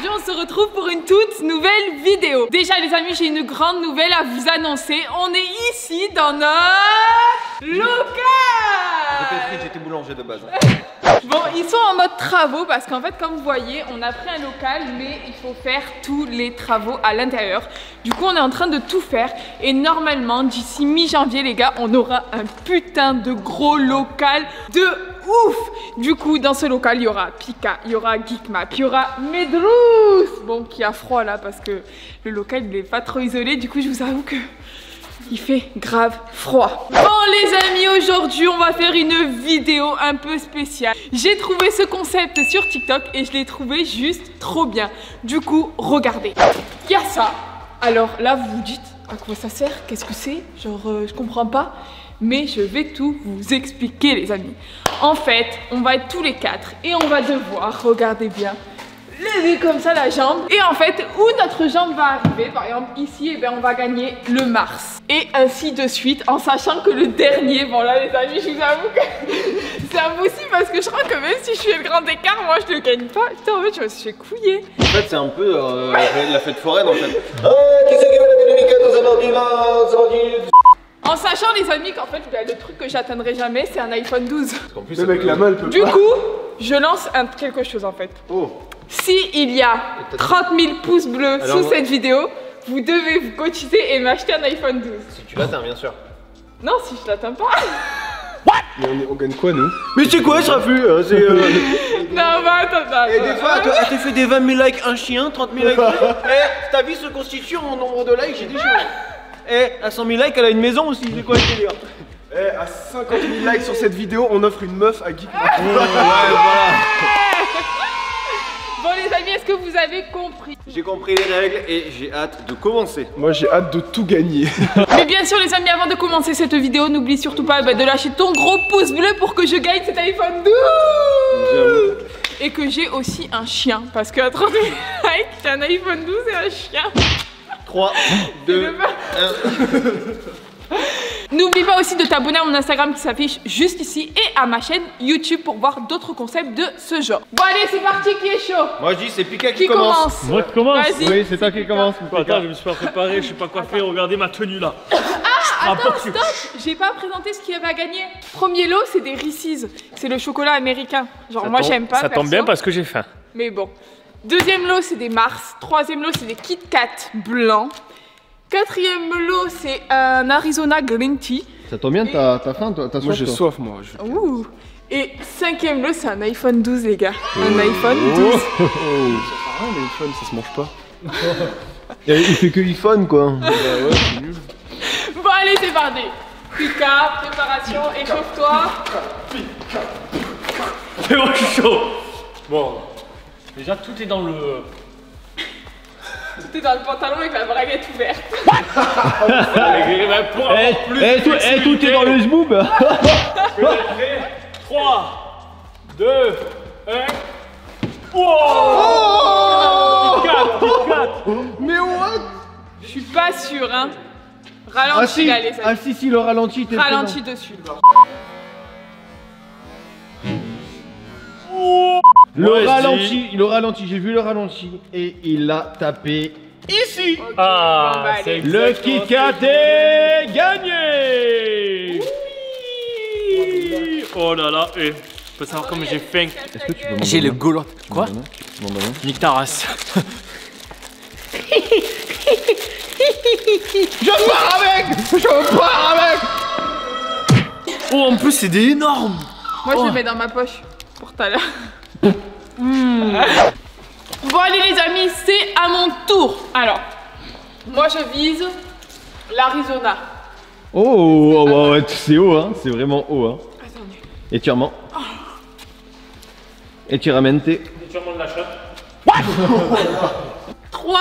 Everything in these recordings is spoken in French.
Aujourd'hui, on se retrouve pour une toute nouvelle vidéo. Déjà, les amis, j'ai une grande nouvelle à vous annoncer. On est ici dans notre local. J'étais boulanger de base. Bon, ils sont en mode travaux parce qu'en fait, comme vous voyez, on a pris un local, mais il faut faire tous les travaux à l'intérieur. Du coup, on est en train de tout faire et normalement, d'ici mi-janvier, les gars, on aura un putain de gros local de ouf Du coup, dans ce local, il y aura Pika, il y aura Geekmap, il y aura Medrous Bon, qui a froid là parce que le local, il est pas trop isolé. Du coup, je vous avoue que il fait grave froid. Bon les amis, aujourd'hui on va faire une vidéo un peu spéciale. J'ai trouvé ce concept sur TikTok et je l'ai trouvé juste trop bien. Du coup, regardez. Il y a ça. Alors là, vous vous dites à quoi ça sert? Qu'est-ce que c'est? Genre, euh, je comprends pas. Mais je vais tout vous expliquer les amis. En fait, on va être tous les quatre et on va devoir, regardez bien, lever comme ça la jambe. Et en fait, où notre jambe va arriver, par exemple ici, et eh bien, on va gagner le Mars. Et ainsi de suite, en sachant que le dernier, bon là les amis, je vous avoue que c'est impossible parce que je crois que même si je fais le grand écart, moi je le gagne pas. Putain, en fait, je me suis fait couiller. En fait, c'est un peu euh, la fête foraine en fait. Ah, qui c'est qui veut en sachant les amis qu'en fait le truc que j'atteindrai jamais c'est un iPhone 12. Plus, avec la malle Du coup, je lance un, quelque chose en fait. Oh. Si il y a 30 000 pouces bleus sous cette vidéo, vous devez vous cotiser et m'acheter un iPhone 12. Si tu l'atteins, bien sûr. Non, si je l'atteins pas. What? Mais on, gagne quoi, nous? Mais c'est quoi, ce refus hein, C'est. Euh... non, bah attends, attends. Et des fois, t'as fait des 20 000 likes, un chien, 30 000 likes. Eh, ta vie se constitue en nombre de likes, j'ai des choses. Eh, à 100 000 likes, elle a une maison aussi, c'est quoi le délire Eh, à 50 000 likes sur cette vidéo, on offre une meuf à Geek. ouais, voilà. Bon les amis, est-ce que vous avez compris? J'ai compris les règles et j'ai hâte de commencer. Moi j'ai hâte de tout gagner. Mais bien sûr les amis, avant de commencer cette vidéo, n'oublie surtout pas bah, de lâcher ton gros pouce bleu pour que je gagne cet iPhone 12 Et que j'ai aussi un chien, parce que à 30 000 likes, j'ai un iPhone 12 et un chien. 3, 2, 1. N'oublie pas aussi de t'abonner à mon Instagram qui s'affiche juste ici et à ma chaîne YouTube pour voir d'autres concepts de ce genre. Bon allez, c'est parti, qui est chaud? Moi je dis c'est Pika qui, commence. Moi qui commence Oui, c'est toi qui commence. Attends, je me suis pas préparé, je suis pas coiffé, regardez ma tenue là. Ah, attends, stop J'ai pas présenté ce qu'il y avait à gagner. Premier lot, c'est des Reese's. C'est le chocolat américain. Genre moi j'aime pas. Ça tombe bien parce que j'ai faim. Mais bon. Deuxième lot, c'est des Mars. Troisième lot, c'est des Kit Kat blancs. Quatrième lot, c'est un Arizona Green Tea. Ça tombe bien, t'as faim, t'as soif Moi j'ai soif, moi. Ouh. Et cinquième lot, c'est un iPhone 12, les gars. Un iPhone 12. Oh. Ça sert à rien, l'iPhone, ça se mange pas. il fait que iPhone, quoi. bah ouais, c'est nul. Bon, allez, c'est parti. Pika, préparation, échauffe-toi. Pika, Pika. C'est moi chaud. Bon. Déjà, tout est dans le. Tout est dans le pantalon avec la braguette ouverte. Eh, eh, tout, eh, tout est dans le zboob 3, 2, 1. Oh 4, 4 Mais what? Je suis pas sûr, hein. Ralenti, ah, si. là, les Ah si, si, le ralenti, t'es Ralenti dessus. Le ralenti, le ralenti, j'ai vu le ralenti et il l'a tapé ici. ah, bah, c'est le Kit Kat est gagné. Oui. Oh là là, je peux savoir comment j'ai faim. Est-ce que tu peux J'ai le gaulois. Quoi Nique ta race. Je pars avec Je pars avec Oh, en plus, c'est des énormes. Moi, je Oh. le mets dans ma poche tout à l'heure. Hmm. Bon, allez, les amis, c'est à mon tour. Alors, moi, je vise l'Arizona. Oh, oh, oh, ouais, c'est haut, hein, c'est vraiment haut. Hein. Attendez. Étirement. Étiramente. Étirement de la chatte. 3,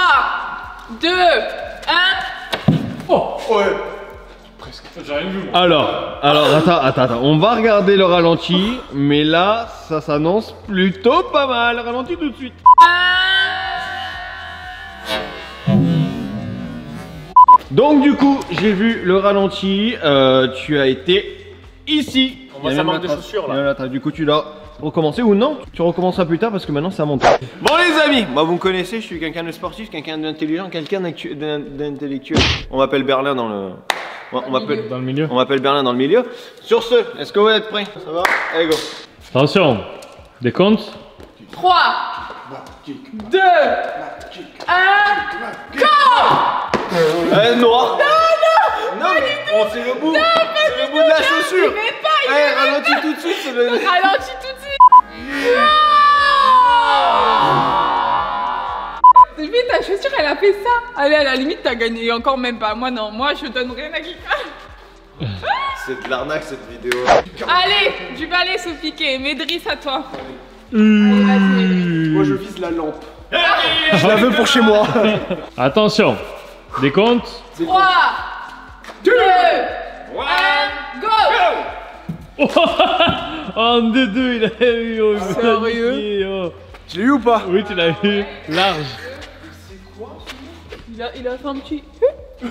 2, 1. Oh Ouais. Alors, alors, attends, attends, attends, on va regarder le ralenti, mais là, ça s'annonce plutôt pas mal. Ralenti tout de suite. Donc du coup, j'ai vu le ralenti, euh, tu as été ici. Il y a ça manque de chaussures, là. Du coup, tu dois recommencer ou non? Tu recommenceras plus tard parce que maintenant c'est à mon tour. Bon, les amis, moi vous me connaissez, je suis quelqu'un de sportif, quelqu'un d'intelligent, quelqu'un d'intellectuel. On m'appelle Berlin dans le. On on m'appelle. Dans le milieu. On m'appelle Berlin dans le milieu. Sur ce, est-ce que vous êtes prêts? Ça va? Allez, go. Attention. Des comptes? 3, 2, 1, Eh, noir. Non, non oh, c'est le bout. C'est le bout de la chaussure. il Eh, ralentis tout de suite, c'est le. Ralentis tout de suite fait ça. Allez, à la limite, t'as gagné. Encore même pas. Moi, non. Moi, je donne rien à quelqu'un. C'est de l'arnaque cette vidéo. Allez, du balai sous piqué. Médris à toi. Moi je vise la lampe. Je la veux pour chez moi. Attention. Des comptes 3, 2, 1, go En 2-2, il a eu. oh, Sérieux oh. Je l'ai eu ou pas? Oui, tu l'as eu. Large. Il a, il a fait un petit...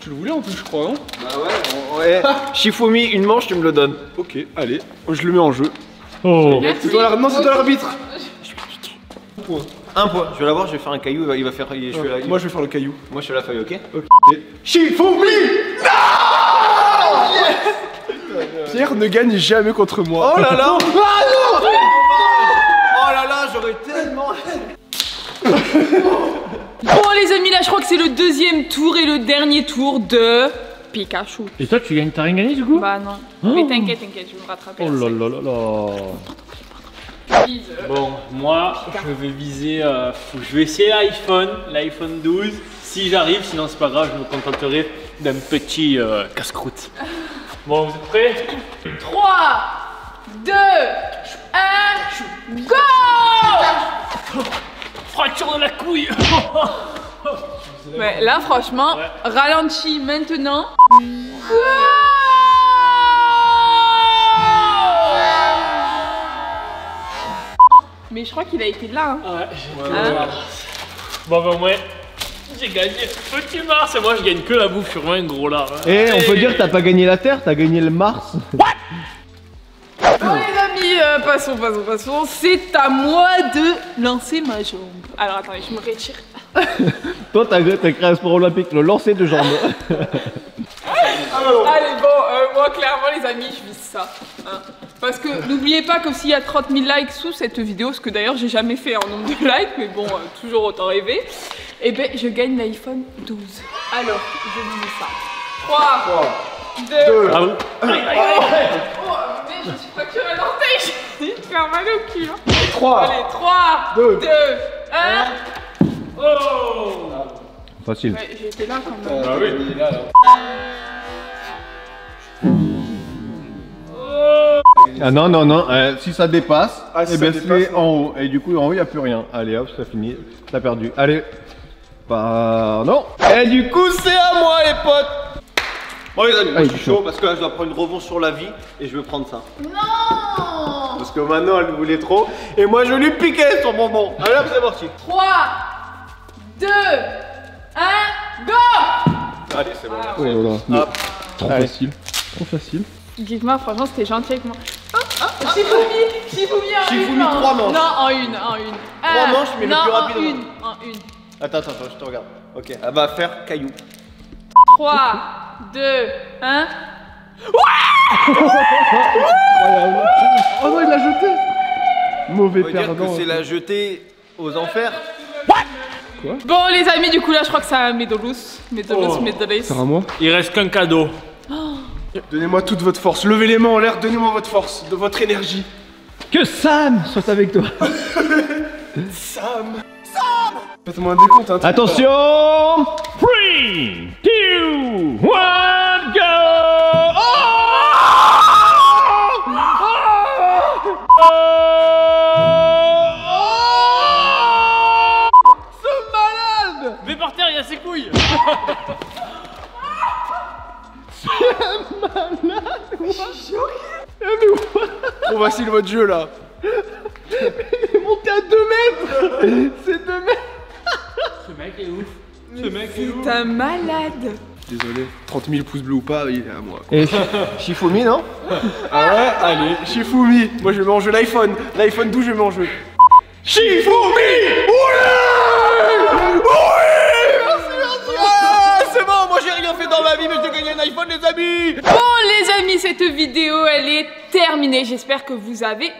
Tu le voulais en plus, je crois, non Bah ouais, bon, ouais. Shifumi, une manche, tu me le donnes. Ok, allez, je le mets en jeu. Oh. C'est toi l'ar- Non, c'est toi l'arbitre. Un point. Je vais l'avoir, je vais faire un caillou, il va, il va faire. il- je fais la- Moi je vais faire le caillou. moi, je fais la feuille, ok Ok. Shifumi Pierre ne gagne jamais contre moi. Oh là là Oh là là, j'aurais tellement. Bon, les amis, là, je crois que c'est le deuxième tour et le dernier tour de Pikachu. Et toi, tu gagnes, t'as rien gagné du coup? Bah non. Mais t'inquiète, t'inquiète, je vais me rattraper. Oh là là là là. Bon, moi, je vais viser. euh, je vais essayer l'iPhone, l'iPhone 12. Si j'arrive, sinon c'est pas grave, je me contenterai d'un petit euh, casse-croûte. Bon, vous êtes prêts? 3, 2, 1, go Fracture de la couille Ouais, là, franchement, ralenti maintenant. Mais je crois qu'il a été là. hein. Ouais, j'ai Hein Bon, ben, moi, j'ai gagné. Petit Mars, et moi, je gagne que la bouffe sur moi, un gros lard. hein. Eh, on peut dire que t'as pas gagné la Terre, t'as gagné le Mars. Euh, passons, passons, passons. C'est à moi de lancer ma jambe. Alors attendez, je me retire. Toi, t'as créé un sport olympique, le lancer de jambe. Allez, bon, euh, moi clairement, les amis, je vise ça. Hein. Parce que n'oubliez pas que s'il y a 30 000 likes sous cette vidéo, ce que d'ailleurs j'ai jamais fait en nombre de likes, mais bon, euh, toujours autant rêver, et ben je gagne l'iPhone 12. Alors, je dis ça. 3, 3 2, 2 1 je me suis procuré un orteil, j'ai dit de faire mal au cul. Hein. Allez, 3, 2, 2 1. Oh Facile. Ouais, j'étais là quand même. bah oui, il est là. Ah non, non, non, euh, si ça dépasse, ah, si eh c'est en haut. Et du coup, en haut, il n'y a plus rien. Allez, hop, c'est fini. T'as perdu. Allez. Bah, Pardon. Et du coup, c'est à moi, les potes. Bon, les amis, moi, Ah, je suis chaud parce que là, je dois prendre une revanche sur la vie et je vais prendre ça. Non Parce que maintenant, elle voulait trop. Et moi, je lui piquais son bonbon. Allez hop, c'est parti. 3, 2, 1, go Allez, c'est bon. Ah, Oh ouais. là là. Hop. Trop Allez. facile. Trop facile. Dites-moi, franchement, c'était gentil avec moi. Oh, Shifumi, Shifumi en Shifumi, une. non. trois manches. Non, en une, en une. Trois Un. manches, mais le non, plus en rapidement. une, en une. Attends, attends, attends, je te regarde. Ok, elle va faire caillou. 3, 2, 1. Oh non, il l'a jeté Mauvais On peut dire que perdant. c'est la jetée aux enfers. Bon, les amis, du coup, là, je crois que c'est un Medolus. Medolus, Oh. Medolus. C'est à moi Il reste qu'un cadeau. Donnez-moi toute votre force. Levez les mains en l'air, donnez-moi votre force, de votre énergie. Que Sam soit avec toi. Sam Sam Faites-moi un décompte, hein. Attention 3, 2, 1, go Mais par terre, il y a ses couilles Trop facile votre jeu là. Il est monté à 2 mètres C'est 2 mètres Ce mec est ouf. Ce mec est lourd. T'es un malade. Désolé, 30 000 pouces bleus ou pas, il est à moi. Et Shifumi, non Ah ouais, allez, Shifumi. Moi je vais manger l'iPhone. L'iPhone 12, je vais manger. Shifumi Oui Oui Merci, merci Ah, C'est bon, moi j'ai rien fait dans ma vie, mais j'ai gagné un iPhone, les amis Bon les amis, cette vidéo elle est terminée. J'espère que vous avez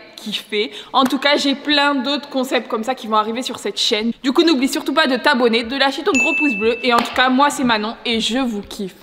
En tout cas, j'ai plein d'autres concepts comme ça qui vont arriver sur cette chaîne. Du coup, n'oublie surtout pas de t'abonner, de lâcher ton gros pouce bleu. Et en tout cas, moi c'est Manon et je vous kiffe.